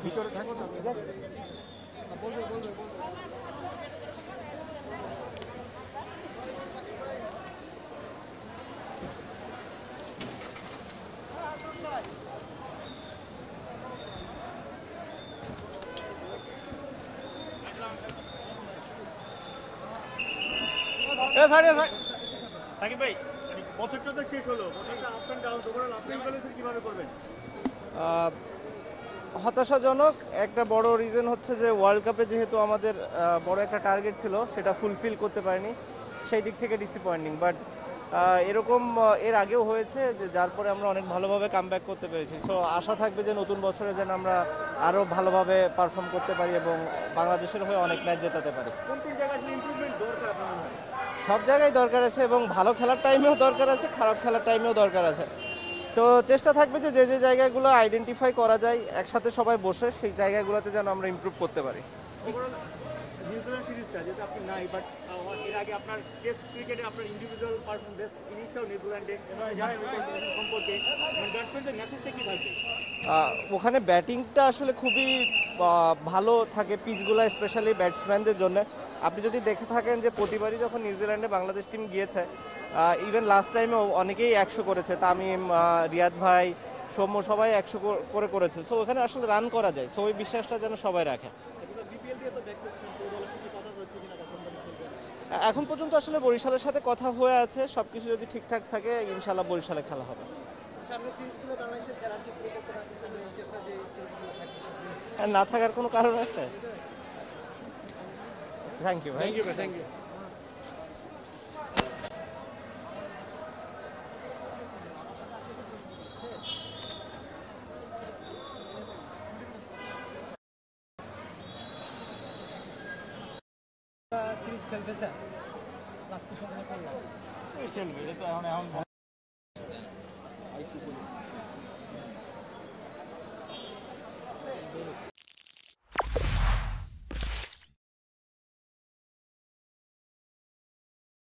ভিতরে থাকো না সাকিব ভাই মানে বছরটা তো শেষ হলো। বছরটা আপ অ্যান্ড ডাউন কীভাবে করবেন? আহ, হতাশাজনক একটা বড় রিজন হচ্ছে যে ওয়ার্ল্ড কাপে যেহেতু আমাদের বড় একটা টার্গেট ছিল সেটা ফুলফিল করতে পারিনি। সেই দিক থেকে ডিসঅ্যাপয়েন্টিং বাট এরকম এর আগেও হয়েছে যে যার পরে আমরা অনেক ভালোভাবে কাম করতে পেরেছি। সো আশা থাকবে যে নতুন বছরে যেন আমরা আরও ভালোভাবে পারফর্ম করতে পারি এবং বাংলাদেশের হয়ে অনেক ম্যাচ জেতাতে পারি। সব জায়গায় দরকার আছে এবং ভালো খেলার টাইমেও দরকার আছে খারাপ খেলার টাইমেও দরকার আছে। তো চেষ্টা থাকবে যে যে যে জায়গাগুলো আইডেন্টিফাই করা যায়, একসাথে সবাই বসে, সেই জায়গাগুলোতে যেন আমরা ইম্প্রুভ করতে পারি। নিউজিল্যান্ড সিরিজটা যেটা আপনি নাই বাট এর আগে আপনার টেস্ট ক্রিকেটে আপনার ইন্ডিভিজুয়াল পারফর্ম বেস্ট ইনিংসটাও নিউজিল্যান্ডে যারা সম্পর্কে। ব্যাটসম্যানদের মেসেজটা কি থাকবে ওখানে ব্যাটিংটা আসলে খুবই ভালো থাকে পিচগুলো স্পেশালি ব্যাটসম্যানদের জন্য। আপনি যদি দেখে থাকেন যে প্রতিবারই যখন নিউজিল্যান্ডে বাংলাদেশ টিম গিয়েছে ইভেন লাস্ট টাইমে অনেকেই একশো করেছে। তামিম রিয়াদ ভাই সৌম্য সবাই একশো করে করেছে। সো ওখানে আসলে রান করা যায়। সো ওই বিশ্বাসটা যেন সবাই রাখে। বিপিএল দিয়ে তো ব্যাক করছেন তো দলের সাথে কথা হচ্ছে কিনা কখন এ- এখন পর্যন্ত আসলে বরিশালের সাথে কথা হয়ে আছে সব কিছু যদি ঠিকঠাক থাকে ইনশাল্লাহ বরিশালে খেলা হবে। না থাকার কোনো কারণ আছে? থ্যাংক ইউ ভাই। Thank you thank you series খেলতে চায়? আজকে সন্ধ্যা করলাম খেলবে এটা তো এখন এখন